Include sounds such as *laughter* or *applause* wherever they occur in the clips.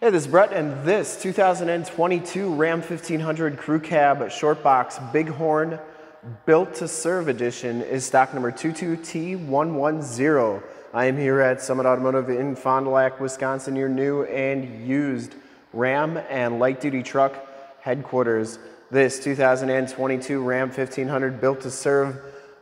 Hey, this is Brett, and this 2022 Ram 1500 Crew Cab Short Box Bighorn Built to Serve Edition is stock number 22T110. I am here at Summit Automotive in Fond du Lac, Wisconsin, your new and used Ram and light duty truck headquarters. This 2022 Ram 1500 Built to Serve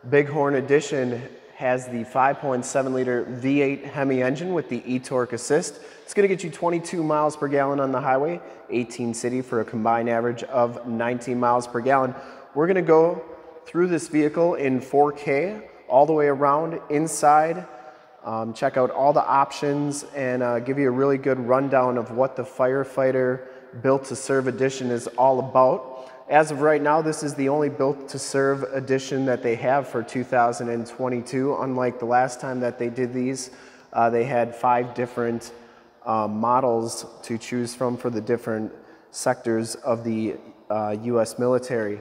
Bighorn Edition has the 5.7 liter V8 Hemi engine with the e-torque assist. It's gonna get you 22 miles per gallon on the highway, 18 city for a combined average of 19 miles per gallon. We're gonna go through this vehicle in 4K all the way around inside, um, check out all the options and uh, give you a really good rundown of what the Firefighter Built to Serve edition is all about. As of right now, this is the only built to serve edition that they have for 2022. Unlike the last time that they did these, uh, they had five different uh, models to choose from for the different sectors of the uh, US military.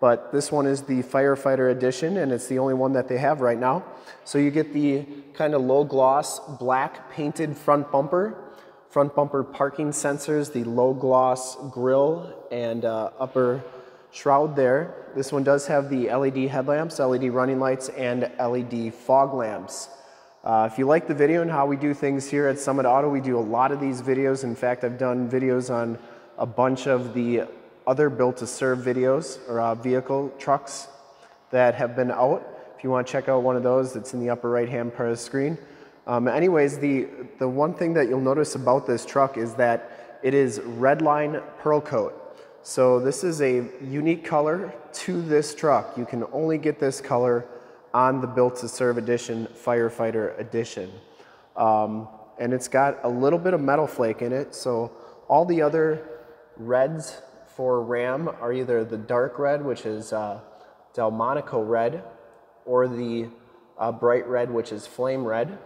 But this one is the firefighter edition and it's the only one that they have right now. So you get the kind of low gloss black painted front bumper front bumper parking sensors, the low gloss grille and uh, upper shroud there. This one does have the LED headlamps, LED running lights, and LED fog lamps. Uh, if you like the video and how we do things here at Summit Auto, we do a lot of these videos. In fact, I've done videos on a bunch of the other built to serve videos or uh, vehicle trucks that have been out. If you want to check out one of those, it's in the upper right hand part of the screen. Um, anyways, the, the one thing that you'll notice about this truck is that it is redline pearl coat. So this is a unique color to this truck. You can only get this color on the Built to Serve Edition Firefighter Edition. Um, and it's got a little bit of metal flake in it. So all the other reds for Ram are either the dark red, which is uh, Delmonico red, or the uh, bright red, which is flame red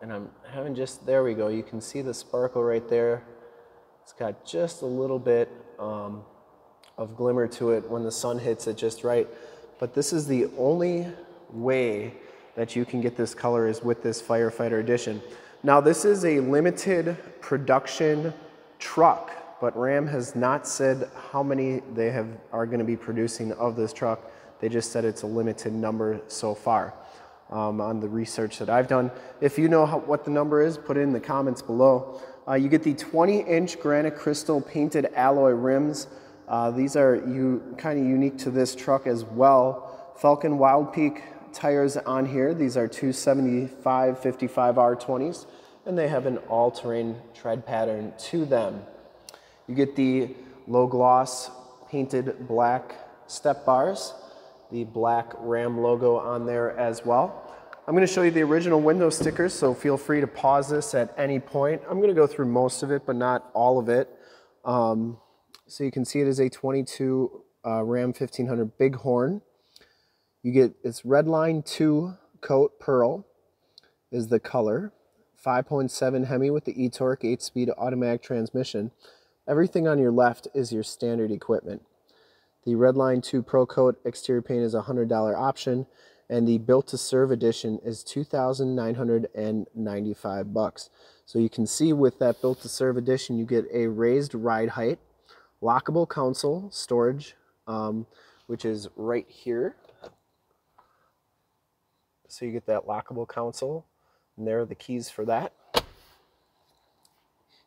and I'm having just, there we go, you can see the sparkle right there. It's got just a little bit um, of glimmer to it when the sun hits it just right. But this is the only way that you can get this color is with this Firefighter Edition. Now this is a limited production truck, but Ram has not said how many they have are going to be producing of this truck. They just said it's a limited number so far um, on the research that I've done. If you know how, what the number is, put it in the comments below. Uh, you get the 20 inch granite crystal painted alloy rims. Uh, these are you kind of unique to this truck as well. Falken Wild Peak tires on here. These are 275 55 R20s and they have an all-terrain tread pattern to them. You get the low gloss painted black step bars the black Ram logo on there as well. I'm going to show you the original window stickers, so feel free to pause this at any point. I'm going to go through most of it, but not all of it. Um, so you can see it is a 22 uh, Ram 1500 Bighorn. You get its Redline 2 coat pearl is the color. 5.7 Hemi with the e-torque 8-speed automatic transmission. Everything on your left is your standard equipment. The Redline 2 Pro Coat exterior paint is a $100 option, and the Built to Serve edition is 2,995 bucks. So you can see with that Built to Serve edition, you get a raised ride height, lockable console storage, um, which is right here. So you get that lockable console, and there are the keys for that.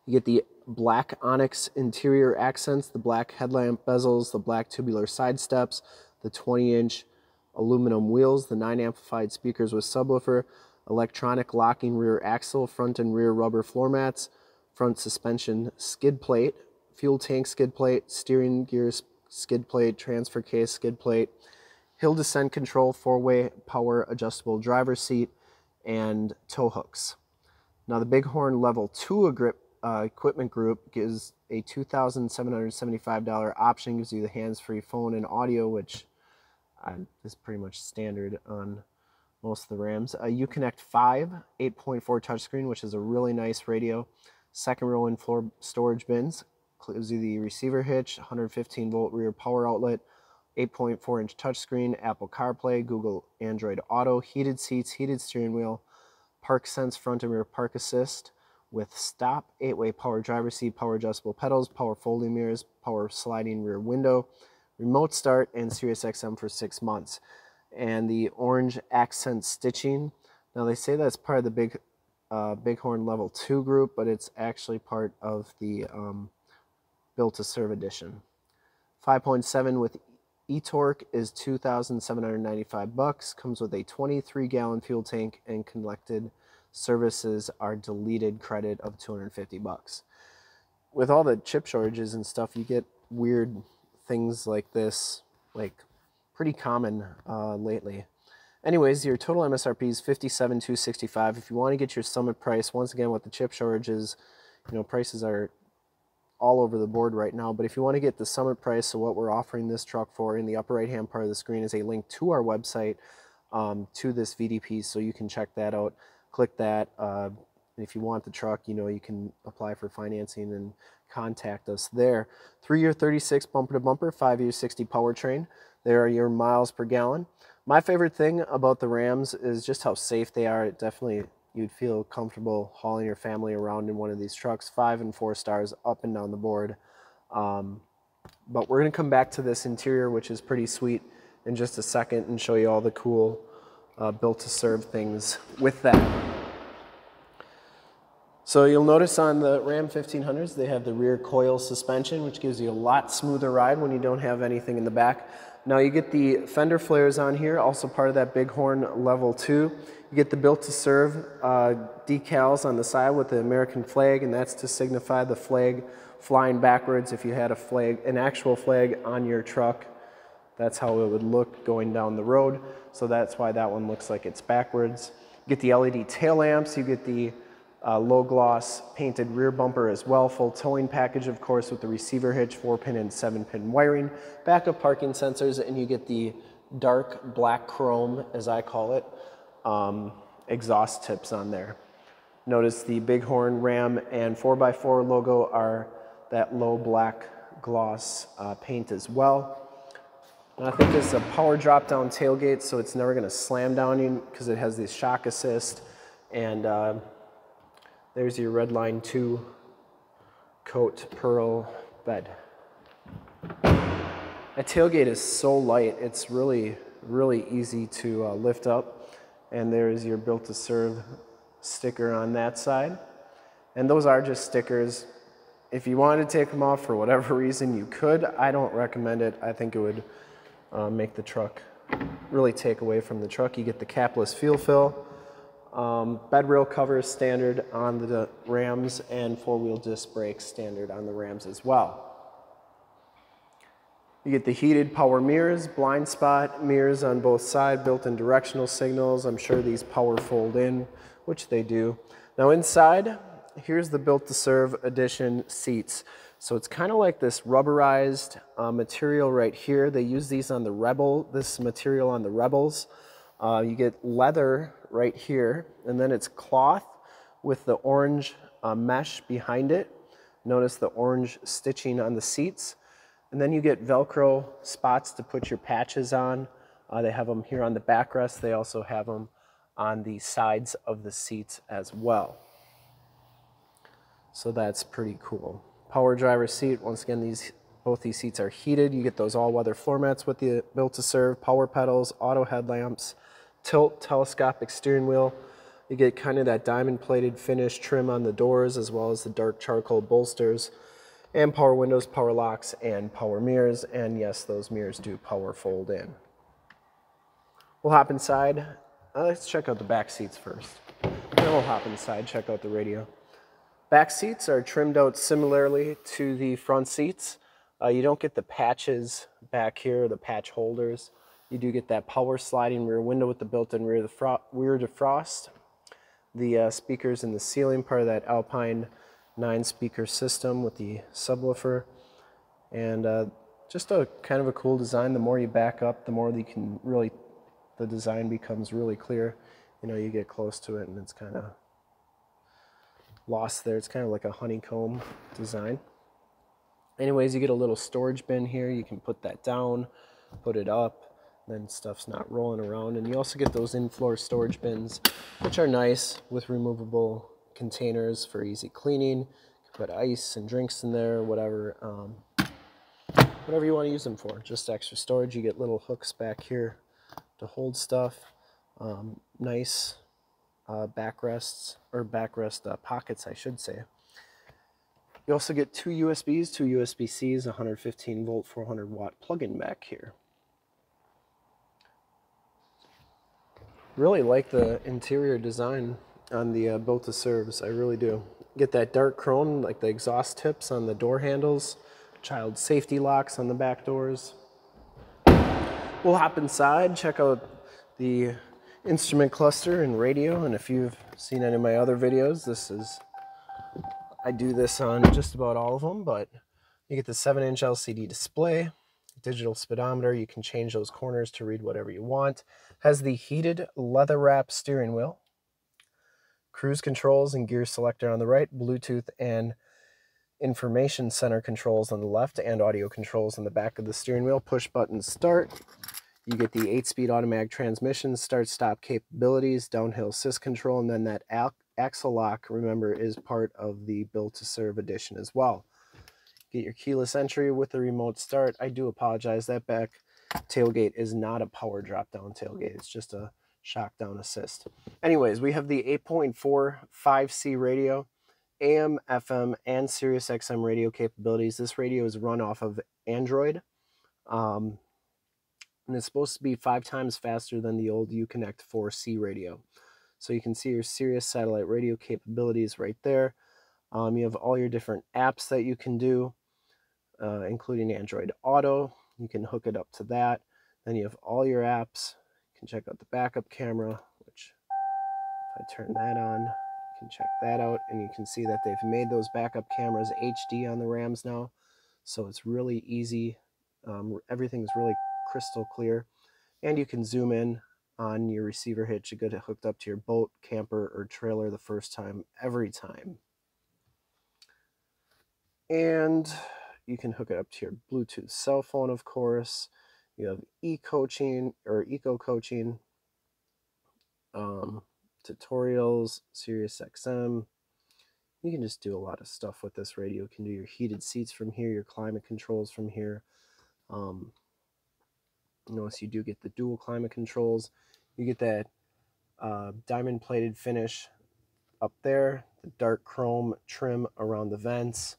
You get the black onyx interior accents, the black headlamp bezels, the black tubular side steps, the 20 inch aluminum wheels, the 9 amplified speakers with subwoofer, electronic locking rear axle, front and rear rubber floor mats, front suspension skid plate, fuel tank skid plate, steering gear skid plate, transfer case skid plate, hill descent control, four-way power adjustable driver seat, and tow hooks. Now the Bighorn Level 2 grip uh, equipment group gives a $2,775 option, gives you the hands-free phone and audio, which uh, is pretty much standard on most of the Rams. Uh, Uconnect 5, 8.4 touchscreen, which is a really nice radio. Second row in floor storage bins. Gives you the receiver hitch, 115 volt rear power outlet, 8.4 inch touchscreen, Apple CarPlay, Google Android Auto, heated seats, heated steering wheel, Park Sense front and rear park assist, with stop, 8-way power driver seat, power adjustable pedals, power folding mirrors, power sliding rear window, remote start, and Sirius XM for six months. And the orange accent stitching. Now they say that's part of the big uh, Bighorn Level 2 group, but it's actually part of the um, Built to Serve edition. 5.7 with e-torque is 2,795 bucks. Comes with a 23 gallon fuel tank and connected services are deleted credit of 250 bucks. With all the chip shortages and stuff, you get weird things like this, like pretty common uh, lately. Anyways, your total MSRP is 57,265. If you want to get your summit price, once again with the chip shortages, you know prices are all over the board right now. But if you want to get the summit price, so what we're offering this truck for, in the upper right hand part of the screen is a link to our website um, to this VDP, so you can check that out. Click that. Uh, if you want the truck, you know you can apply for financing and contact us there. Three year 36 bumper to bumper, five year 60 powertrain. There are your miles per gallon. My favorite thing about the Rams is just how safe they are. It definitely, you'd feel comfortable hauling your family around in one of these trucks. Five and four stars up and down the board. Um, but we're going to come back to this interior, which is pretty sweet, in just a second and show you all the cool uh, built to serve things with that. So you'll notice on the Ram 1500s, they have the rear coil suspension, which gives you a lot smoother ride when you don't have anything in the back. Now you get the fender flares on here, also part of that Bighorn level two. You get the built to serve uh, decals on the side with the American flag, and that's to signify the flag flying backwards. If you had a flag, an actual flag on your truck, that's how it would look going down the road. So that's why that one looks like it's backwards. You get the LED tail lamps, you get the uh, low gloss painted rear bumper as well. Full towing package, of course, with the receiver hitch, four pin and seven pin wiring, backup parking sensors, and you get the dark black chrome, as I call it, um, exhaust tips on there. Notice the Bighorn Ram and 4x4 logo are that low black gloss uh, paint as well. And I think this is a power drop down tailgate, so it's never gonna slam down you because it has this shock assist and uh, there's your Redline 2 coat pearl bed. That tailgate is so light, it's really, really easy to uh, lift up. And there's your built to serve sticker on that side. And those are just stickers. If you wanted to take them off for whatever *laughs* reason, you could. I don't recommend it. I think it would uh, make the truck really take away from the truck. You get the capless fuel fill. Um, bed rail covers standard on the Rams and four-wheel disc brakes standard on the Rams as well. You get the heated power mirrors, blind spot mirrors on both sides, built-in directional signals. I'm sure these power fold in, which they do. Now inside, here's the built to serve edition seats. So it's kind of like this rubberized uh, material right here. They use these on the Rebel, this material on the Rebels. Uh, you get leather right here, and then it's cloth with the orange uh, mesh behind it. Notice the orange stitching on the seats. And then you get Velcro spots to put your patches on. Uh, they have them here on the backrest. They also have them on the sides of the seats as well. So that's pretty cool. Power driver seat, once again, these both these seats are heated. You get those all-weather floor mats with the built to serve, power pedals, auto headlamps, tilt telescopic steering wheel. You get kind of that diamond plated finish trim on the doors as well as the dark charcoal bolsters and power windows, power locks, and power mirrors. And yes, those mirrors do power fold in. We'll hop inside. Uh, let's check out the back seats first. Then we'll hop inside, check out the radio. Back seats are trimmed out similarly to the front seats. Uh, you don't get the patches back here, the patch holders. You do get that power sliding rear window with the built-in rear, rear defrost. The uh, speakers in the ceiling, part of that Alpine 9-speaker system with the subwoofer. And uh, just a kind of a cool design. The more you back up, the more you can really, the design becomes really clear. You know, you get close to it and it's kind of lost there. It's kind of like a honeycomb design. Anyways, you get a little storage bin here. You can put that down, put it up then stuff's not rolling around. And you also get those in-floor storage bins, which are nice with removable containers for easy cleaning. Put ice and drinks in there, whatever, um, whatever you want to use them for. Just extra storage. You get little hooks back here to hold stuff. Um, nice uh, backrests or backrest uh, pockets, I should say. You also get two USBs, two USB-Cs, 115 volt, 400 watt plug-in back here. Really like the interior design on the uh, built to serves. I really do. Get that dark chrome, like the exhaust tips on the door handles, child safety locks on the back doors. We'll hop inside, check out the instrument cluster and radio. And if you've seen any of my other videos, this is, I do this on just about all of them, but you get the 7 inch LCD display, digital speedometer. You can change those corners to read whatever you want. Has the heated leather wrap steering wheel, cruise controls and gear selector on the right, Bluetooth and information center controls on the left, and audio controls on the back of the steering wheel. Push button start. You get the 8-speed automatic transmission, start-stop capabilities, downhill assist control, and then that axle lock, remember, is part of the Built to Serve edition as well. Get your keyless entry with the remote start. I do apologize, that back tailgate is not a power drop-down tailgate. It's just a shock down assist. Anyways, we have the 8.4 5C radio, AM, FM, and Sirius XM radio capabilities. This radio is run off of Android. Um, and it's supposed to be five times faster than the old Uconnect 4C radio. So you can see your Sirius satellite radio capabilities right there. Um, you have all your different apps that you can do, uh, including Android Auto. You can hook it up to that. Then you have all your apps. You can check out the backup camera, which if I turn that on, you can check that out. And you can see that they've made those backup cameras HD on the Rams now. So it's really easy. Um, everything's really crystal clear. And you can zoom in on your receiver hitch to get it hooked up to your boat, camper, or trailer the first time, every time. And you can hook it up to your Bluetooth cell phone, of course. You have e-coaching or eco-coaching, um, tutorials, Sirius XM. You can just do a lot of stuff with this radio. You can do your heated seats from here, your climate controls from here. Um, Notice you do get the dual climate controls. You get that uh, diamond plated finish up there, the dark chrome trim around the vents.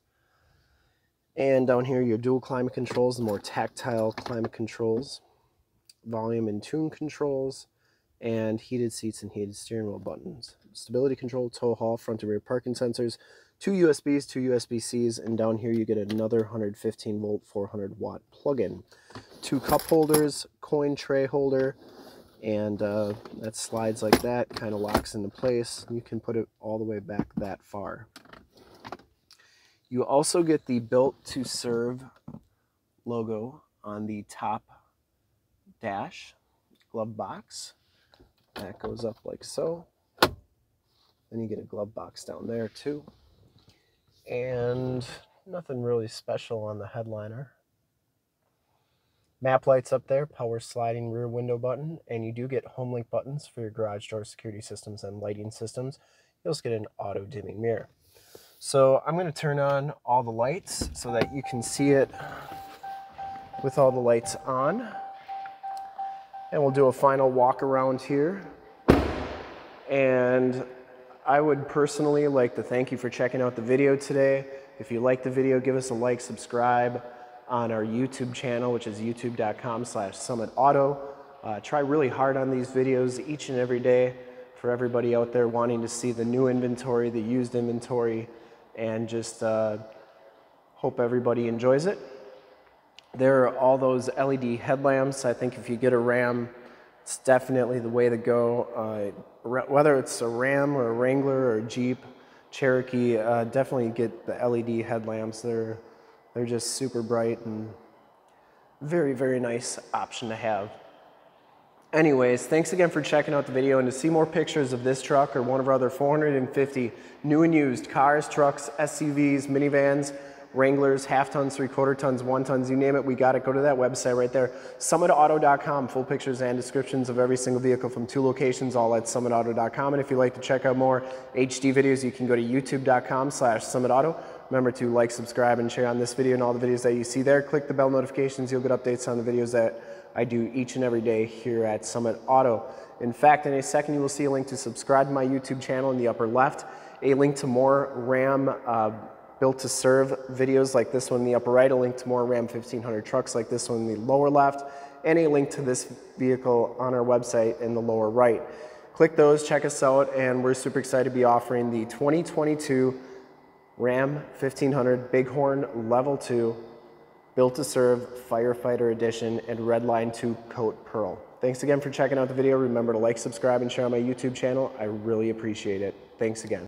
And down here, your dual climate controls, the more tactile climate controls, volume and tune controls, and heated seats and heated steering wheel buttons. Stability control, tow haul, front and rear parking sensors, two USBs, two USB-Cs, and down here you get another 115 volt, 400 watt plug-in two cup holders, coin tray holder, and uh, that slides like that, kind of locks into place. You can put it all the way back that far. You also get the built to serve logo on the top dash glove box. That goes up like so. Then you get a glove box down there too. And nothing really special on the headliner. Map lights up there, power sliding rear window button, and you do get home link buttons for your garage door security systems and lighting systems. You also get an auto dimming mirror. So I'm going to turn on all the lights so that you can see it with all the lights on. And we'll do a final walk around here. And I would personally like to thank you for checking out the video today. If you like the video, give us a like, subscribe on our YouTube channel, which is youtube.com slash summitauto. Uh, try really hard on these videos each and every day for everybody out there wanting to see the new inventory, the used inventory, and just uh, hope everybody enjoys it. There are all those LED headlamps. I think if you get a Ram, it's definitely the way to go. Uh, whether it's a Ram or a Wrangler or a Jeep, Cherokee, uh, definitely get the LED headlamps. They're they're just super bright and very, very nice option to have. Anyways, thanks again for checking out the video and to see more pictures of this truck or one of our other 450 new and used cars, trucks, SUVs, minivans, Wranglers, half tons, three quarter tons, one tons, you name it, we got it. Go to that website right there, summitauto.com. Full pictures and descriptions of every single vehicle from two locations, all at summitauto.com. And if you'd like to check out more HD videos, you can go to youtube.com slash summitauto. Remember to like, subscribe, and share on this video and all the videos that you see there. Click the bell notifications. You'll get updates on the videos that I do each and every day here at Summit Auto. In fact, in a second, you will see a link to subscribe to my YouTube channel in the upper left, a link to more RAM uh, built to serve videos like this one in the upper right, a link to more Ram 1500 trucks like this one in the lower left, and a link to this vehicle on our website in the lower right. Click those, check us out, and we're super excited to be offering the 2022 Ram 1500 Bighorn Level 2 Built to Serve Firefighter Edition and Redline 2 Coat Pearl. Thanks again for checking out the video. Remember to like, subscribe, and share on my YouTube channel. I really appreciate it. Thanks again.